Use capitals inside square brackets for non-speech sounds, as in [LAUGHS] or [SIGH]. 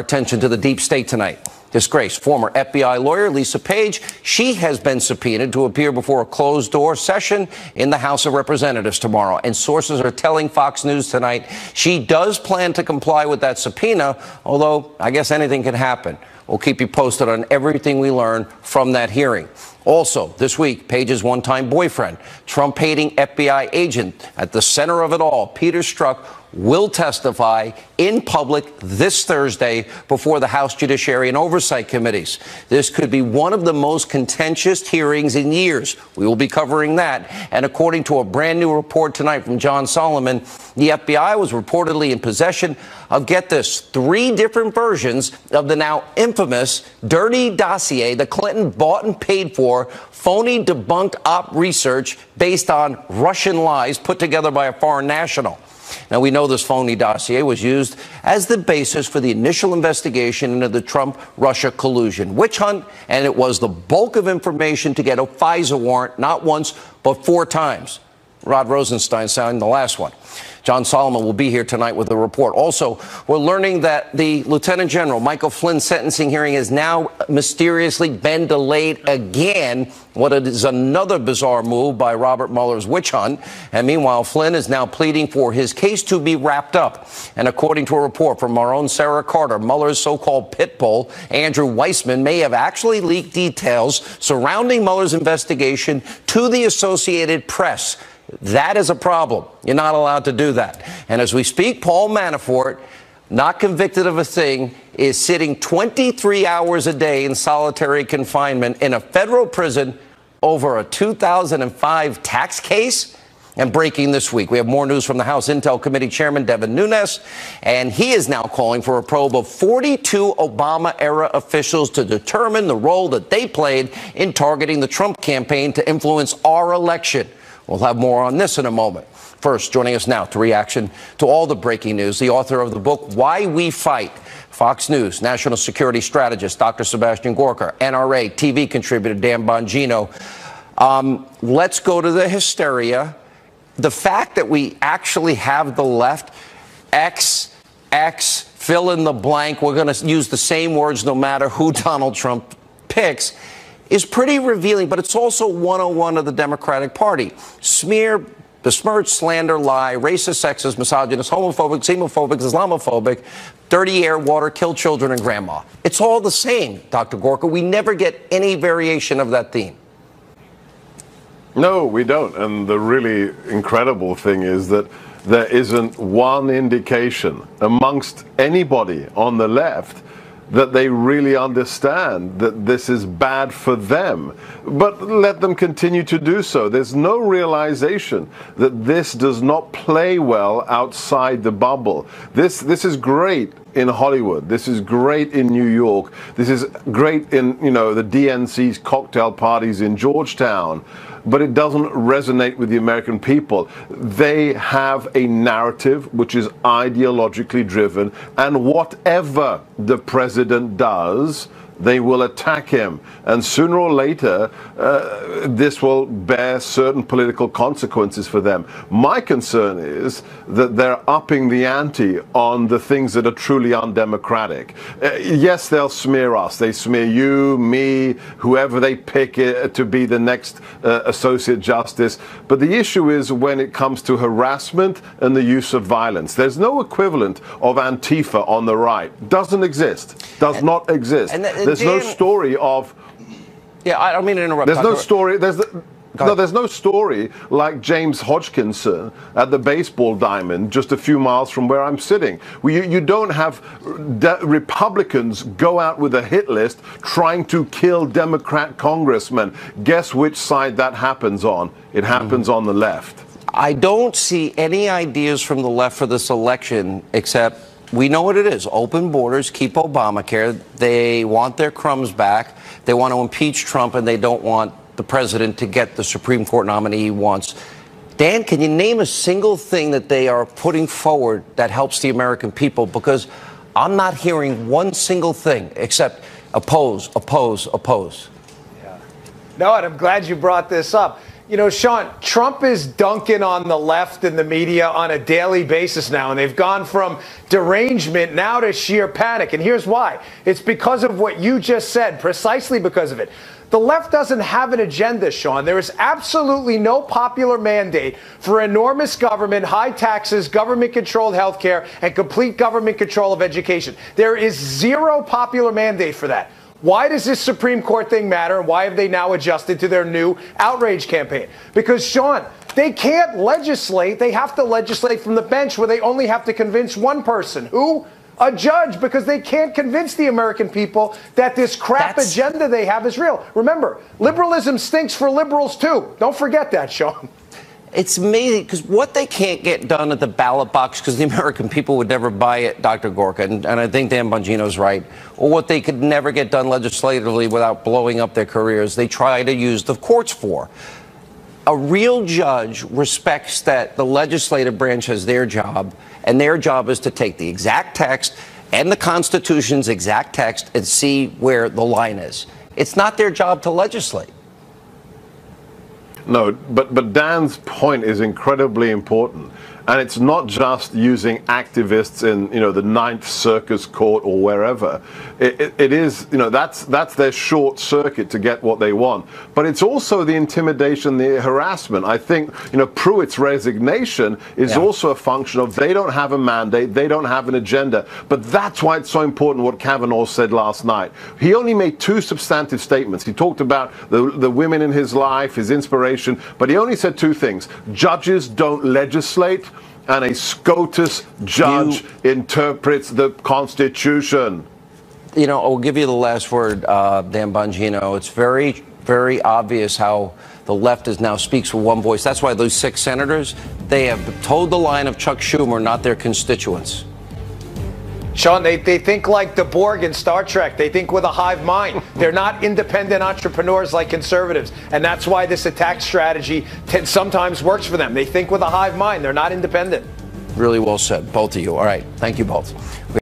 Attention to the deep state tonight. Disgrace. former FBI lawyer Lisa Page. She has been subpoenaed to appear before a closed door session in the House of Representatives tomorrow. And sources are telling Fox News tonight she does plan to comply with that subpoena, although I guess anything can happen. We'll keep you posted on everything we learn from that hearing. Also, this week, Page's one time boyfriend, Trump hating FBI agent at the center of it all, Peter Strzok, will testify in public this Thursday before the House Judiciary and Oversight Committees. This could be one of the most contentious hearings in years. We will be covering that. And according to a brand new report tonight from John Solomon, the FBI was reportedly in possession of, get this, three different versions of the now infamous dirty dossier that Clinton bought and paid for, phony debunked op research based on Russian lies put together by a foreign national. Now, we know this phony dossier was used as the basis for the initial investigation into the Trump Russia collusion witch hunt, and it was the bulk of information to get a FISA warrant not once, but four times. Rod Rosenstein signed the last one. John Solomon will be here tonight with a report. Also, we're learning that the Lieutenant General Michael Flynn sentencing hearing has now mysteriously been delayed again. What is another bizarre move by Robert Mueller's witch hunt. And meanwhile, Flynn is now pleading for his case to be wrapped up. And according to a report from our own Sarah Carter, Mueller's so-called pit bull, Andrew Weissmann, may have actually leaked details surrounding Mueller's investigation to the Associated Press. That is a problem. You're not allowed to do that. And as we speak, Paul Manafort, not convicted of a thing, is sitting 23 hours a day in solitary confinement in a federal prison over a 2005 tax case. And breaking this week, we have more news from the House Intel Committee Chairman Devin Nunes, and he is now calling for a probe of 42 Obama era officials to determine the role that they played in targeting the Trump campaign to influence our election. We'll have more on this in a moment. First, joining us now to reaction to all the breaking news, the author of the book Why We Fight, Fox News national security strategist Dr. Sebastian Gorka, NRA TV contributor Dan Bongino. Um, let's go to the hysteria. The fact that we actually have the left, X, X, fill in the blank, we're going to use the same words no matter who [LAUGHS] Donald Trump picks is pretty revealing, but it's also 101 of the Democratic Party. Smear, besmirch, slander, lie, racist, sexist, misogynist, homophobic, xenophobic, Islamophobic, dirty air, water, kill children, and grandma. It's all the same, Dr. Gorka. We never get any variation of that theme. No, we don't. And the really incredible thing is that there isn't one indication amongst anybody on the left that they really understand that this is bad for them. But let them continue to do so. There's no realization that this does not play well outside the bubble. This, this is great in Hollywood. This is great in New York. This is great in, you know, the DNC's cocktail parties in Georgetown but it doesn't resonate with the American people. They have a narrative which is ideologically driven, and whatever the president does, they will attack him. And sooner or later, uh, this will bear certain political consequences for them. My concern is that they're upping the ante on the things that are truly undemocratic. Uh, yes, they'll smear us. They smear you, me, whoever they pick to be the next uh, associate justice. But the issue is when it comes to harassment and the use of violence. There's no equivalent of Antifa on the right. Doesn't exist. Does and, not exist. And there's no story of. Yeah, I don't mean to interrupt. There's Dr. no story. There's the, no, there's no story like James Hodgkinson at the baseball diamond just a few miles from where I'm sitting. You, you don't have Republicans go out with a hit list trying to kill Democrat congressmen. Guess which side that happens on? It happens mm-hmm. on the left. I don't see any ideas from the left for this election except we know what it is open borders, keep Obamacare. They want their crumbs back. They want to impeach Trump, and they don't want the president to get the Supreme Court nominee he wants. Dan, can you name a single thing that they are putting forward that helps the American people? Because I'm not hearing one single thing except oppose, oppose, oppose. Yeah. No, and I'm glad you brought this up. You know, Sean, Trump is dunking on the left and the media on a daily basis now, and they've gone from derangement now to sheer panic. And here's why it's because of what you just said, precisely because of it. The left doesn't have an agenda, Sean. There is absolutely no popular mandate for enormous government, high taxes, government controlled healthcare, and complete government control of education. There is zero popular mandate for that. Why does this Supreme Court thing matter? And why have they now adjusted to their new outrage campaign? Because, Sean, they can't legislate. They have to legislate from the bench where they only have to convince one person. Who? A judge, because they can't convince the American people that this crap That's... agenda they have is real. Remember, liberalism stinks for liberals too. Don't forget that, Sean. It's amazing because what they can't get done at the ballot box because the [LAUGHS] American people would never buy it, Dr. Gorka, and, and I think Dan Bongino's right, or what they could never get done legislatively without blowing up their careers, they try to use the courts for. A real judge respects that the legislative branch has their job, and their job is to take the exact text and the Constitution's exact text and see where the line is. It's not their job to legislate. No, but, but Dan's point is incredibly important. And it's not just using activists in, you know, the Ninth Circus Court or wherever. It, it, it is, you know, that's that's their short circuit to get what they want. But it's also the intimidation, the harassment. I think, you know, Pruitt's resignation is yeah. also a function of they don't have a mandate, they don't have an agenda. But that's why it's so important what Kavanaugh said last night. He only made two substantive statements. He talked about the, the women in his life, his inspiration, but he only said two things. Judges don't legislate and a SCOTUS judge you, interprets the Constitution. You know, I'll give you the last word, uh, Dan Bongino. It's very, very obvious how the left is now speaks with one voice. That's why those six senators, they have told the line of Chuck Schumer, not their constituents. Sean, they, they think like the Borg in Star Trek. They think with a hive mind. [LAUGHS] They're not independent entrepreneurs like conservatives. And that's why this attack strategy t- sometimes works for them. They think with a hive mind. They're not independent. Really well said, both of you. All right. Thank you both.